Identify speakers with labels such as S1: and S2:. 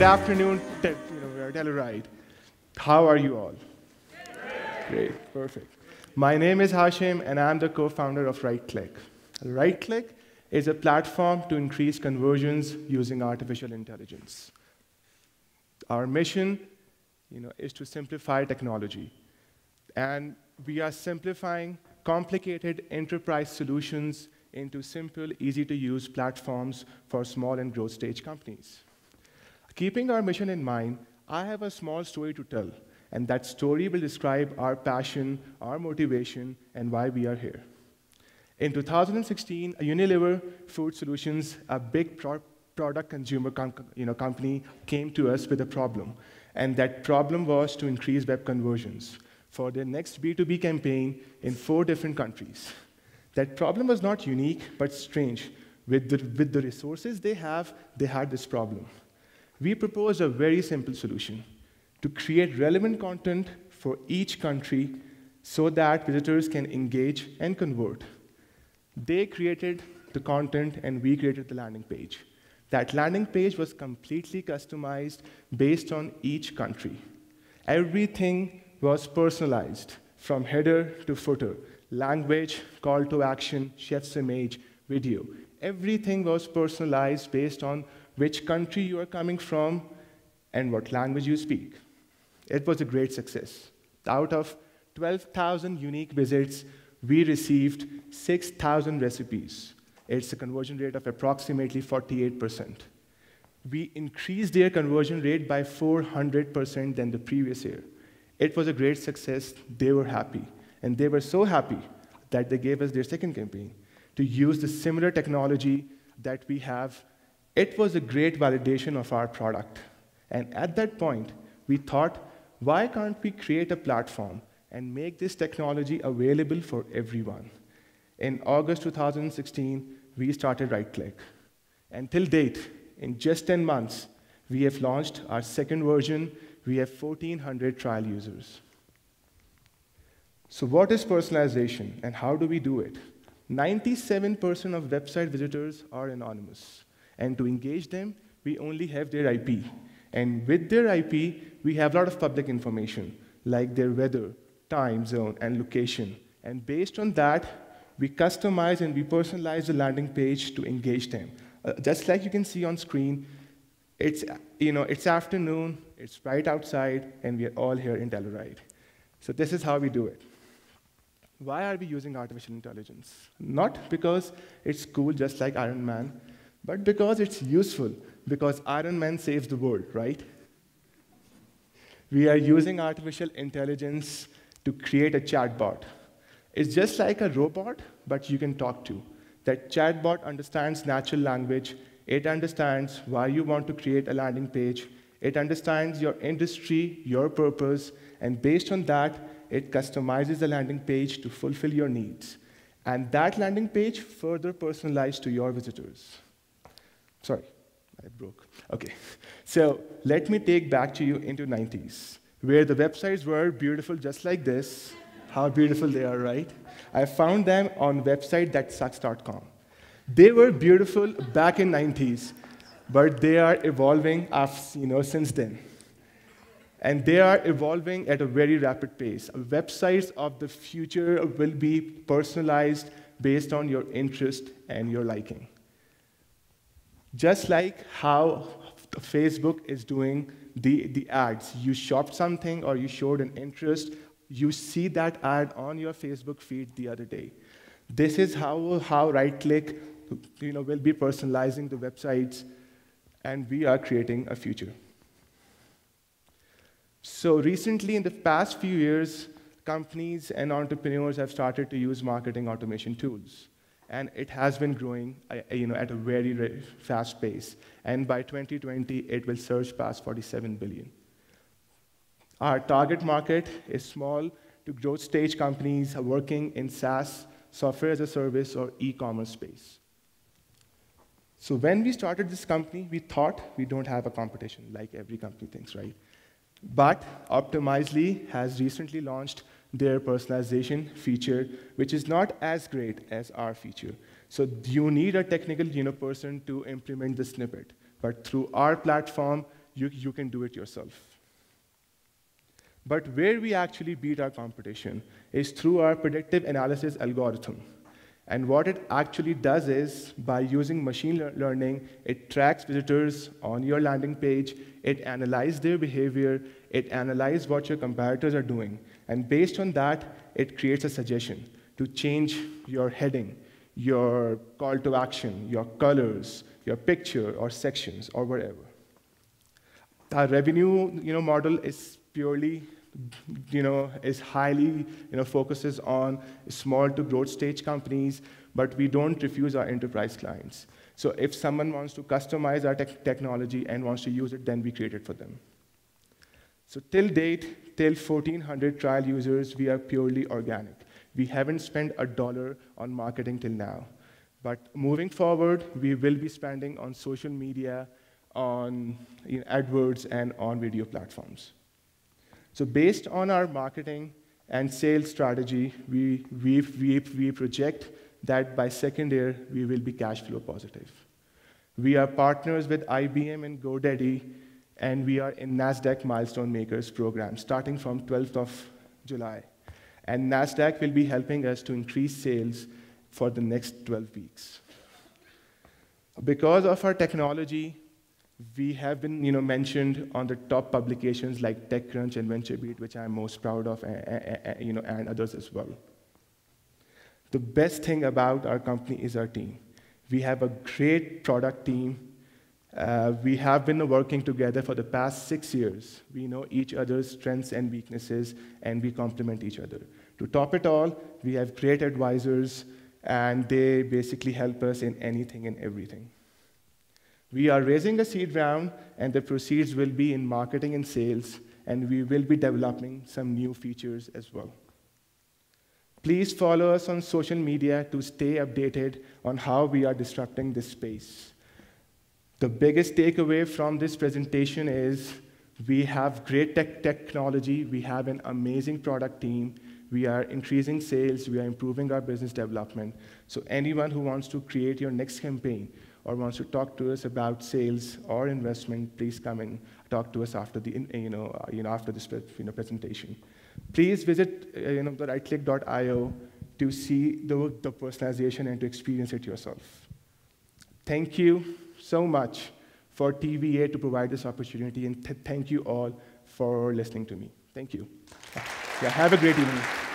S1: good afternoon, you know, Telluride. How are you all? Great, perfect. My name is Hashim, and I'm the co-founder of RightClick. RightClick is a platform to increase conversions using artificial intelligence. Our mission you know, is to simplify technology. And we are simplifying complicated enterprise solutions into simple, easy-to-use platforms for small and growth stage companies. Keeping our mission in mind, I have a small story to tell, and that story will describe our passion, our motivation, and why we are here. In 2016, Unilever Food Solutions, a big pro product consumer you know, company, came to us with a problem. And that problem was to increase web conversions for their next B2B campaign in four different countries. That problem was not unique, but strange. With the, with the resources they have, they had this problem. We proposed a very simple solution to create relevant content for each country so that visitors can engage and convert. They created the content, and we created the landing page. That landing page was completely customized based on each country. Everything was personalized from header to footer, language, call to action, chef's image, video. Everything was personalized based on which country you are coming from and what language you speak. It was a great success. Out of 12,000 unique visits, we received 6,000 recipes. It's a conversion rate of approximately 48%. We increased their conversion rate by 400% than the previous year. It was a great success. They were happy. And they were so happy that they gave us their second campaign to use the similar technology that we have. It was a great validation of our product. And at that point, we thought, why can't we create a platform and make this technology available for everyone? In August 2016, we started RightClick. And till date, in just 10 months, we have launched our second version. We have 1,400 trial users. So what is personalization and how do we do it? 97% of website visitors are anonymous. And to engage them, we only have their IP. And with their IP, we have a lot of public information, like their weather, time zone, and location. And based on that, we customize and we personalize the landing page to engage them. Uh, just like you can see on screen, it's, you know, it's afternoon, it's right outside, and we are all here in Telluride. So this is how we do it. Why are we using artificial intelligence? Not because it's cool just like Iron Man, but because it's useful, because Iron Man saves the world, right? We are using artificial intelligence to create a chatbot. It's just like a robot, but you can talk to. That chatbot understands natural language. It understands why you want to create a landing page. It understands your industry, your purpose, and based on that, it customizes the landing page to fulfill your needs. And that landing page further personalized to your visitors. Sorry, I broke. Okay, so let me take back to you into 90s, where the websites were beautiful just like this, how beautiful they are, right? I found them on website thatsucks.com. They were beautiful back in 90s, but they are evolving after, you know, since then. And they are evolving at a very rapid pace. Websites of the future will be personalized based on your interest and your liking. Just like how Facebook is doing the, the ads. You shopped something or you showed an interest you see that ad on your Facebook feed the other day. This is how, how RightClick you know, will be personalizing the websites, and we are creating a future. So recently, in the past few years, companies and entrepreneurs have started to use marketing automation tools. And it has been growing uh, you know, at a very, very fast pace. And by 2020, it will surge past 47 billion. Our target market is small to growth stage companies working in SaaS, software as a service, or e-commerce space. So when we started this company, we thought we don't have a competition, like every company thinks, right? But Optimizely has recently launched their personalization feature, which is not as great as our feature. So you need a technical you know, person to implement the snippet. But through our platform, you, you can do it yourself. But where we actually beat our competition is through our predictive analysis algorithm. And what it actually does is, by using machine le learning, it tracks visitors on your landing page, it analyzes their behavior, it analyzes what your competitors are doing, and based on that, it creates a suggestion to change your heading, your call to action, your colors, your picture or sections or whatever. Our revenue you know, model is purely you know, is highly, you know, focuses on small to growth stage companies, but we don't refuse our enterprise clients. So if someone wants to customize our te technology and wants to use it, then we create it for them. So till date, till 1,400 trial users, we are purely organic. We haven't spent a dollar on marketing till now. But moving forward, we will be spending on social media, on you know, AdWords, and on video platforms. So based on our marketing and sales strategy, we, we, we, we project that by second year, we will be cash flow positive. We are partners with IBM and GoDaddy, and we are in NASDAQ Milestone Makers program starting from 12th of July. And NASDAQ will be helping us to increase sales for the next 12 weeks. Because of our technology, we have been you know, mentioned on the top publications like TechCrunch and VentureBeat, which I'm most proud of, and, you know, and others as well. The best thing about our company is our team. We have a great product team. Uh, we have been working together for the past six years. We know each other's strengths and weaknesses, and we complement each other. To top it all, we have great advisors, and they basically help us in anything and everything. We are raising a seed round, and the proceeds will be in marketing and sales, and we will be developing some new features as well. Please follow us on social media to stay updated on how we are disrupting this space. The biggest takeaway from this presentation is we have great tech technology, we have an amazing product team, we are increasing sales, we are improving our business development. So anyone who wants to create your next campaign or wants to talk to us about sales or investment, please come and talk to us after the you know, you know after this you know, presentation. Please visit uh, you know, the rightclick.io to see the, the personalization and to experience it yourself. Thank you so much for TVA to provide this opportunity, and th thank you all for listening to me. Thank you. Yeah, have a great evening.